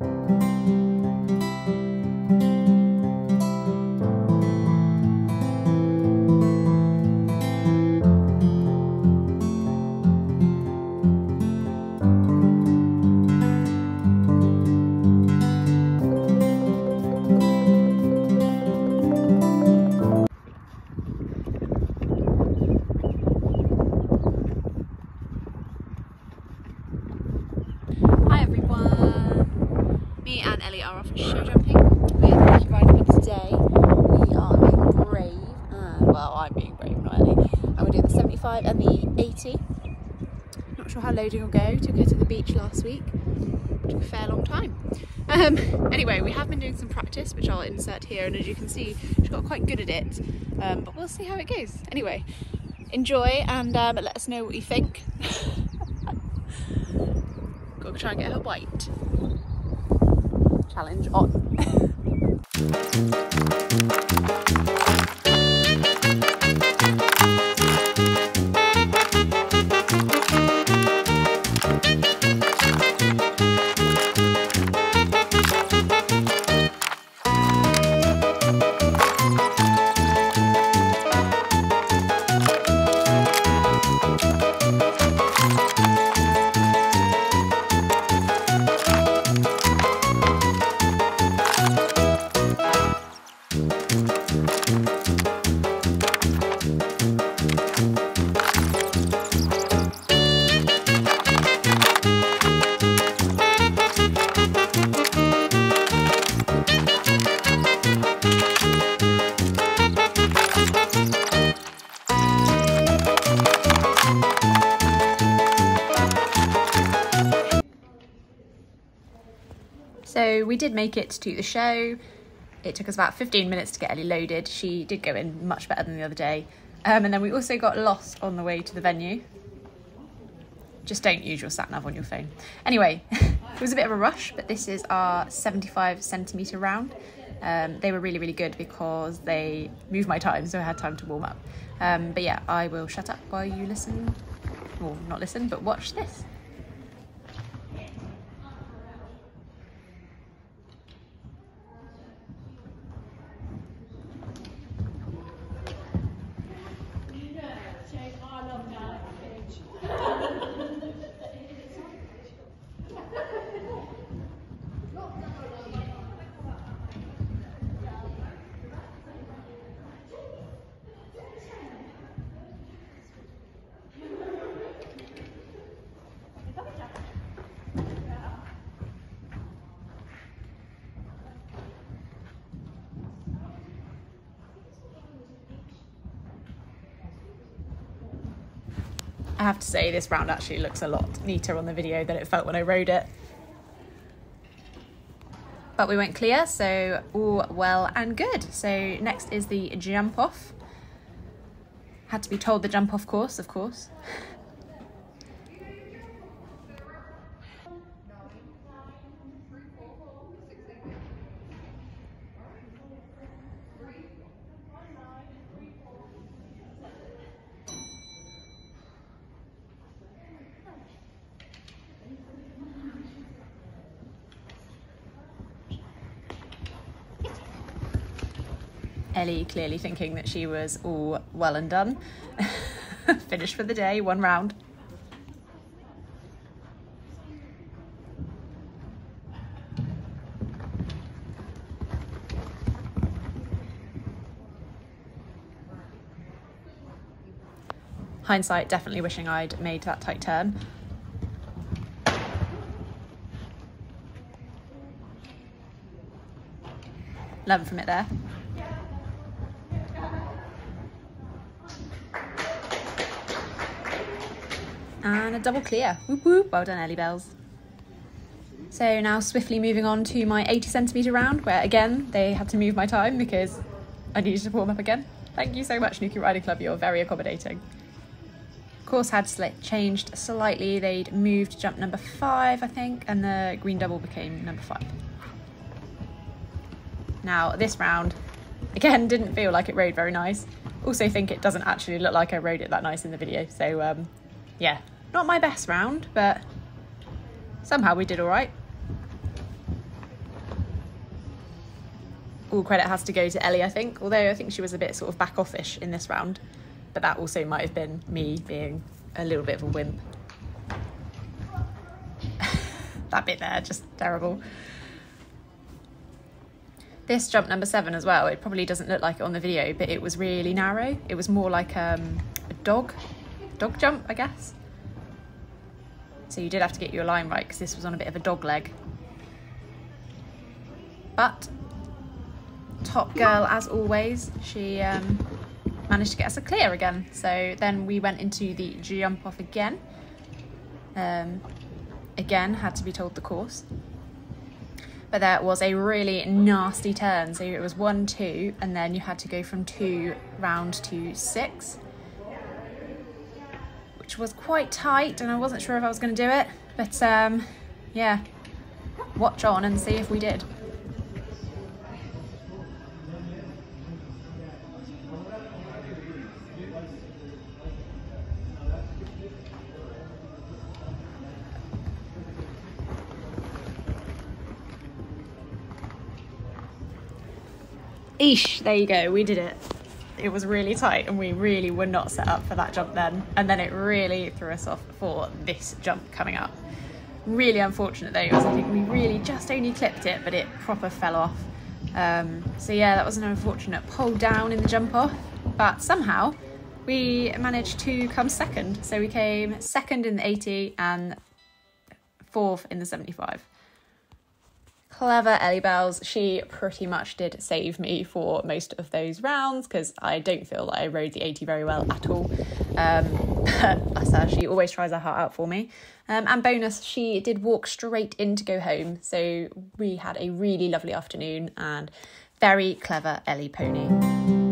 Música Me and Ellie are off show jumping with Ricky Riding Club today. We are being brave, and well, I'm being brave, not Ellie. And we're doing the 75 and the 80. Not sure how loading will go. Took her to the beach last week. Took a fair long time. Um, anyway, we have been doing some practice, which I'll insert here, and as you can see, she got quite good at it. Um, but we'll see how it goes. Anyway, enjoy and um, let us know what you think. Go try and get her white. Challenge on. So we did make it to the show. It took us about 15 minutes to get Ellie loaded. She did go in much better than the other day. Um, and then we also got lost on the way to the venue. Just don't use your sat nav on your phone. Anyway, it was a bit of a rush, but this is our 75 centimetre round. Um, they were really, really good because they moved my time, so I had time to warm up. Um, but yeah, I will shut up while you listen. Well, not listen, but watch this. I have to say this round actually looks a lot neater on the video than it felt when I rode it. But we went clear, so all well and good. So next is the jump off. Had to be told the jump off course, of course. Ellie clearly thinking that she was all well and done. Finished for the day, one round. Hindsight, definitely wishing I'd made that tight turn. Learn from it there. And a double clear. Whoop whoop, well done Ellie Bells. So now swiftly moving on to my 80 centimetre round where again they had to move my time because I needed to warm up again. Thank you so much Newquay Riding Club, you're very accommodating. Course had changed slightly, they'd moved jump number five I think and the green double became number five. Now this round, again didn't feel like it rode very nice. Also think it doesn't actually look like I rode it that nice in the video so um, yeah, not my best round, but somehow we did all right. all credit has to go to Ellie, I think. Although I think she was a bit sort of back offish in this round, but that also might have been me being a little bit of a wimp. that bit there, just terrible. This jump number seven as well, it probably doesn't look like it on the video, but it was really narrow. It was more like um, a dog, dog jump, I guess. So you did have to get your line right because this was on a bit of a dog leg. But top girl as always, she um, managed to get us a clear again. So then we went into the jump off again. Um, again, had to be told the course. But there was a really nasty turn. So it was one, two, and then you had to go from two round to six which was quite tight and I wasn't sure if I was going to do it. But um, yeah, watch on and see if we did. Eesh, there you go, we did it it was really tight and we really were not set up for that jump then. And then it really threw us off for this jump coming up. Really unfortunate though, because I think we really just only clipped it, but it proper fell off. Um, so yeah, that was an unfortunate pull down in the jump off, but somehow we managed to come second. So we came second in the 80 and fourth in the 75 clever Ellie Bells. She pretty much did save me for most of those rounds because I don't feel that I rode the 80 very well at all. Um, bless she always tries her heart out for me. Um, and bonus, she did walk straight in to go home. So we had a really lovely afternoon and very clever Ellie pony.